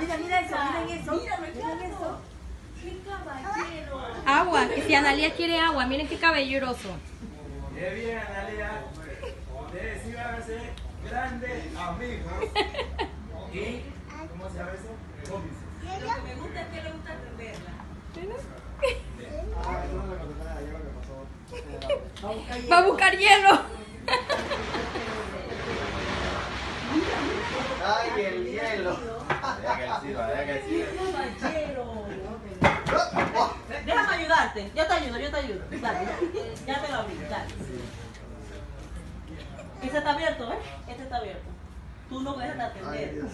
Mira, mira eso, miren eso. miren eso. ¡Qué caballero! Agua, que si Analia quiere agua, miren qué caballeroso. Qué bien, Analia. Ustedes sí van a ser grandes amigos. ¿Y cómo se llama eso? Lo que me gusta es que le gusta atenderla. Va a buscar hielo. Ay, el hielo. Deja que él sirva, deja que él sirva. Caballero. Déjame ayudarte. Yo te ayudo, yo te ayudo. Dale, ya, ya te lo abrí, dale. Ese está abierto, ¿ves? Este está abierto. Tú no dejas de Ay, atender. Dios.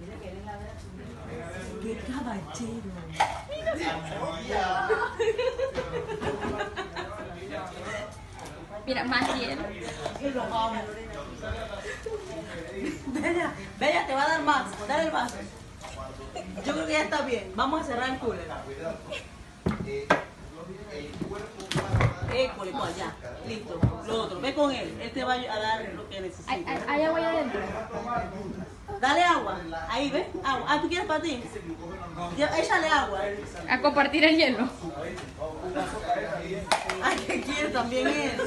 Mira que eres la verdad. ¡Qué caballero! Mira, más hielo. Bella, Bella, te va a dar más. Dale el vaso. Yo creo que ya está bien. Vamos a cerrar el cooler. École, pues ya. Listo. Lo otro. Ve con él. Él te va a dar lo que ¿Hay, necesita. hay, hay agua ahí adentro? Dale agua. Ahí, ¿ves? Agua. Ah, ¿tú quieres para ti? Échale agua. A compartir el hielo. También él.